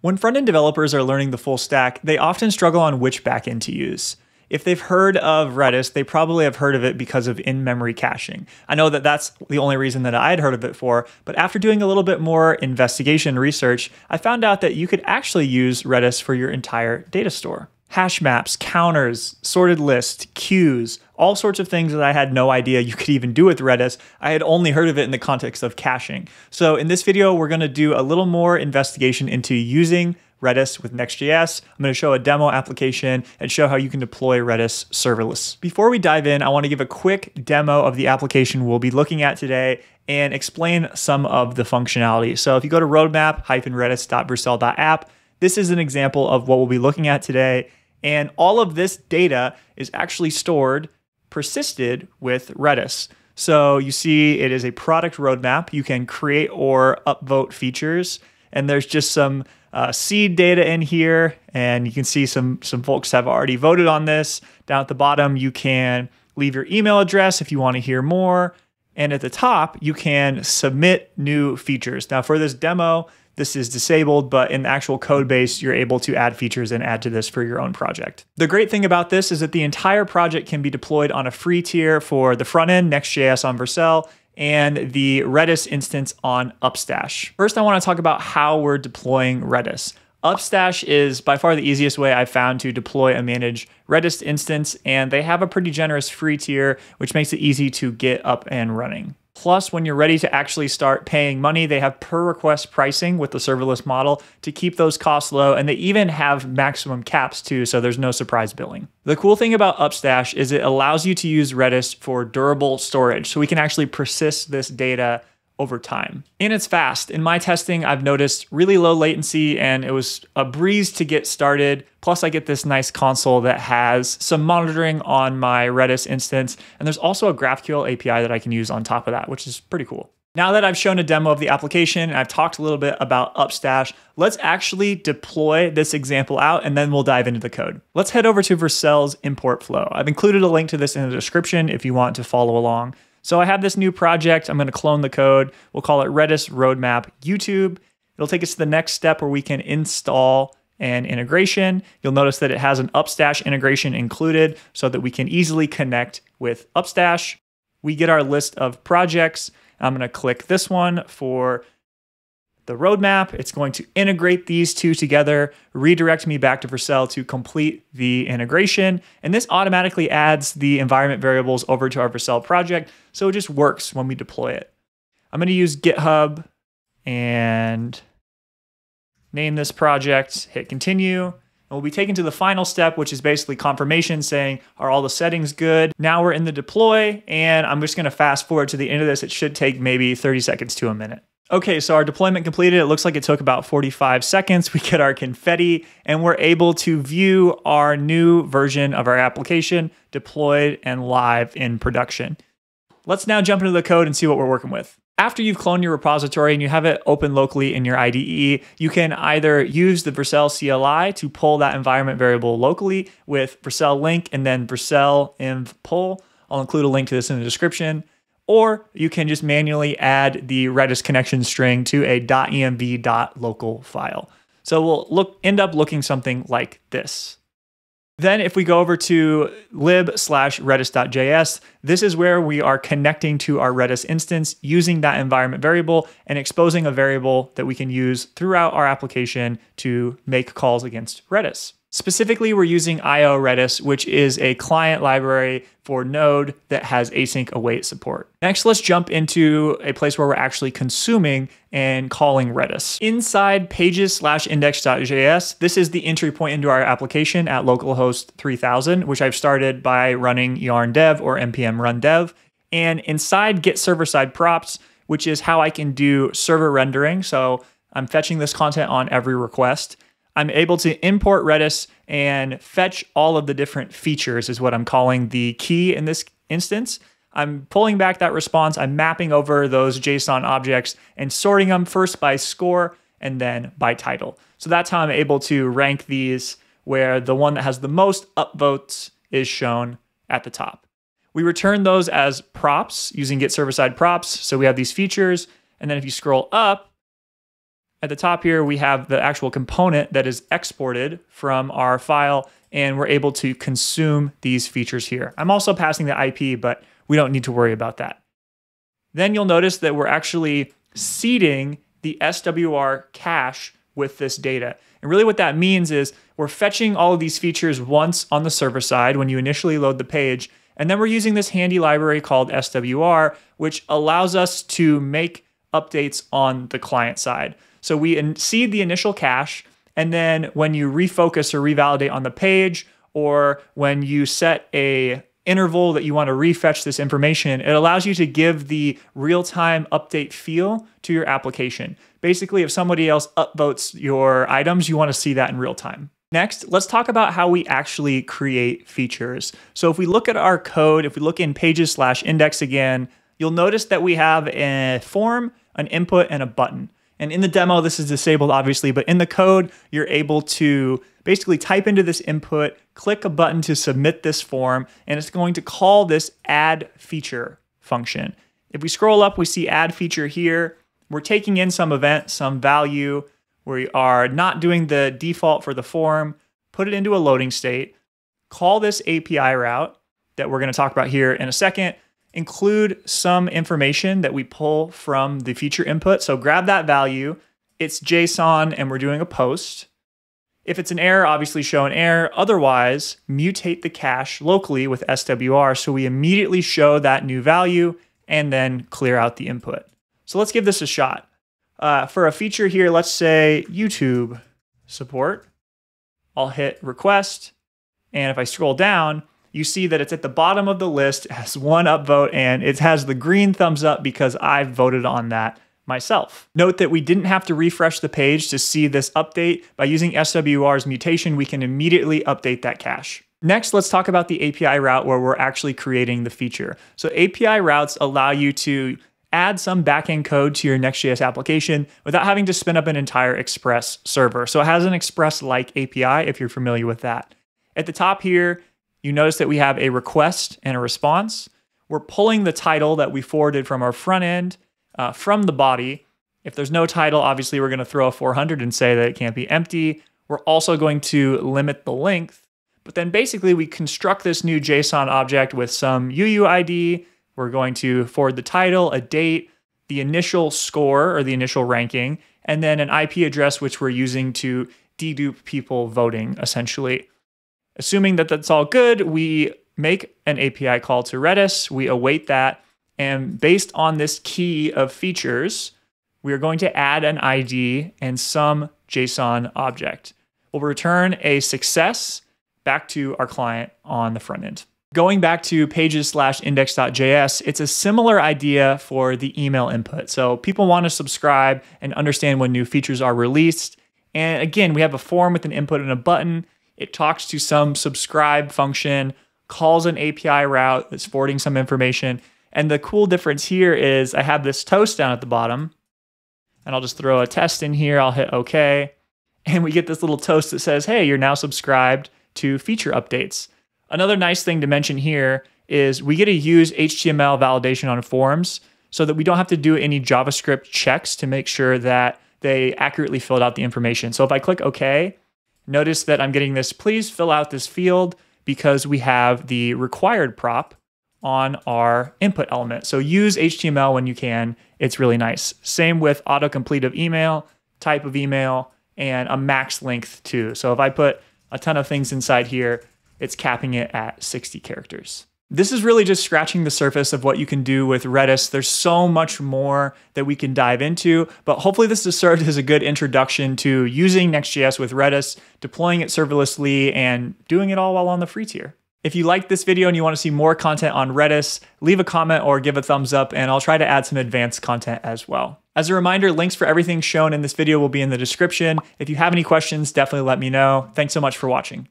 When front end developers are learning the full stack, they often struggle on which backend to use. If they've heard of Redis, they probably have heard of it because of in memory caching. I know that that's the only reason that I had heard of it for, but after doing a little bit more investigation research, I found out that you could actually use Redis for your entire data store hash maps, counters, sorted list, queues, all sorts of things that I had no idea you could even do with Redis. I had only heard of it in the context of caching. So in this video, we're going to do a little more investigation into using Redis with Next.js. I'm going to show a demo application and show how you can deploy Redis serverless. Before we dive in, I want to give a quick demo of the application we'll be looking at today and explain some of the functionality. So if you go to roadmap-redis.vercel.app, this is an example of what we'll be looking at today. And all of this data is actually stored, persisted with Redis. So you see it is a product roadmap. You can create or upvote features. And there's just some uh, seed data in here. And you can see some, some folks have already voted on this. Down at the bottom, you can leave your email address if you want to hear more. And at the top, you can submit new features. Now, for this demo, this is disabled, but in the actual code base, you're able to add features and add to this for your own project. The great thing about this is that the entire project can be deployed on a free tier for the front end, Next.js on Vercel, and the Redis instance on Upstash. First, I want to talk about how we're deploying Redis. Upstash is by far the easiest way I've found to deploy and manage Redis instance, and they have a pretty generous free tier, which makes it easy to get up and running. Plus, when you're ready to actually start paying money, they have per request pricing with the serverless model to keep those costs low. And they even have maximum caps too, so there's no surprise billing. The cool thing about Upstash is it allows you to use Redis for durable storage. So we can actually persist this data over time. And it's fast. In my testing, I've noticed really low latency and it was a breeze to get started. Plus, I get this nice console that has some monitoring on my Redis instance. And there's also a GraphQL API that I can use on top of that, which is pretty cool. Now that I've shown a demo of the application and I've talked a little bit about Upstash, let's actually deploy this example out and then we'll dive into the code. Let's head over to Vercel's import flow. I've included a link to this in the description if you want to follow along. So I have this new project. I'm going to clone the code. We'll call it Redis Roadmap YouTube. It'll take us to the next step where we can install an integration. You'll notice that it has an Upstash integration included so that we can easily connect with Upstash. We get our list of projects. I'm going to click this one for the roadmap. It's going to integrate these two together, redirect me back to Vercel to complete the integration. And this automatically adds the environment variables over to our Vercel project. So it just works when we deploy it. I'm going to use GitHub and name this project, hit continue. And we'll be taken to the final step, which is basically confirmation saying, are all the settings good? Now we're in the deploy, and I'm just gonna fast forward to the end of this. It should take maybe 30 seconds to a minute. Okay, so our deployment completed. It looks like it took about 45 seconds. We get our confetti and we're able to view our new version of our application deployed and live in production. Let's now jump into the code and see what we're working with. After you've cloned your repository and you have it open locally in your IDE, you can either use the Vercel CLI to pull that environment variable locally with Vercel link and then Vercel env pull. I'll include a link to this in the description or you can just manually add the Redis connection string to a .env.local file. So we'll look end up looking something like this. Then if we go over to lib slash redis.js, this is where we are connecting to our Redis instance using that environment variable and exposing a variable that we can use throughout our application to make calls against Redis. Specifically, we're using IO Redis, which is a client library for Node that has async await support. Next, let's jump into a place where we're actually consuming and calling Redis. Inside pages slash index.js, this is the entry point into our application at localhost 3000, which I've started by running yarn dev or npm run dev. And inside get server side props, which is how I can do server rendering. So I'm fetching this content on every request. I'm able to import Redis and fetch all of the different features, is what I'm calling the key in this instance. I'm pulling back that response, I'm mapping over those JSON objects and sorting them first by score and then by title. So that's how I'm able to rank these where the one that has the most upvotes is shown at the top. We return those as props using get server side props. So we have these features. And then if you scroll up, At the top here, we have the actual component that is exported from our file, and we're able to consume these features here. I'm also passing the IP, but we don't need to worry about that. Then you'll notice that we're actually seeding the SWR cache with this data. And really what that means is we're fetching all of these features once on the server side when you initially load the page, and then we're using this handy library called SWR, which allows us to make updates on the client side. So we seed the initial cache, and then when you refocus or revalidate on the page, or when you set a interval that you want to refetch this information, it allows you to give the real-time update feel to your application. Basically, if somebody else upvotes your items, you want to see that in real time. Next, let's talk about how we actually create features. So if we look at our code, if we look in pages slash index again, you'll notice that we have a form, an input, and a button. And in the demo, this is disabled, obviously, but in the code, you're able to basically type into this input, click a button to submit this form, and it's going to call this add feature function. If we scroll up, we see add feature here. We're taking in some event, some value. We are not doing the default for the form, put it into a loading state, call this API route that we're going to talk about here in a second, include some information that we pull from the feature input. So grab that value. It's JSON and we're doing a post. If it's an error, obviously show an error. Otherwise, mutate the cache locally with SWR so we immediately show that new value and then clear out the input. So let's give this a shot. Uh, for a feature here, let's say YouTube support. I'll hit request. And if I scroll down, you see that it's at the bottom of the list, has one upvote, and it has the green thumbs up because I voted on that myself. Note that we didn't have to refresh the page to see this update. By using SWR's mutation, we can immediately update that cache. Next, let's talk about the API route where we're actually creating the feature. So API routes allow you to add some backend code to your Next.js application without having to spin up an entire Express server. So it has an Express-like API if you're familiar with that. At the top here, you notice that we have a request and a response. We're pulling the title that we forwarded from our front end uh, from the body. If there's no title, obviously we're going to throw a 400 and say that it can't be empty. We're also going to limit the length. But then basically we construct this new JSON object with some UUID. We're going to forward the title, a date, the initial score or the initial ranking, and then an IP address, which we're using to dedupe people voting essentially. Assuming that that's all good, we make an API call to Redis, we await that, and based on this key of features, we are going to add an ID and some JSON object. We'll return a success back to our client on the front end. Going back to pages slash index.js, it's a similar idea for the email input. So people want to subscribe and understand when new features are released. And again, we have a form with an input and a button. It talks to some subscribe function, calls an API route that's forwarding some information. And the cool difference here is I have this toast down at the bottom, and I'll just throw a test in here. I'll hit OK. And we get this little toast that says, hey, you're now subscribed to feature updates. Another nice thing to mention here is we get to use HTML validation on forms so that we don't have to do any JavaScript checks to make sure that they accurately filled out the information. So if I click OK, Notice that I'm getting this, please fill out this field because we have the required prop on our input element. So use HTML when you can. It's really nice. Same with autocomplete of email, type of email, and a max length too. So if I put a ton of things inside here, it's capping it at 60 characters. This is really just scratching the surface of what you can do with Redis. There's so much more that we can dive into, but hopefully this has served as a good introduction to using Next.js with Redis, deploying it serverlessly, and doing it all while on the free tier. If you liked this video and you want to see more content on Redis, leave a comment or give a thumbs up, and I'll try to add some advanced content as well. As a reminder, links for everything shown in this video will be in the description. If you have any questions, definitely let me know. Thanks so much for watching.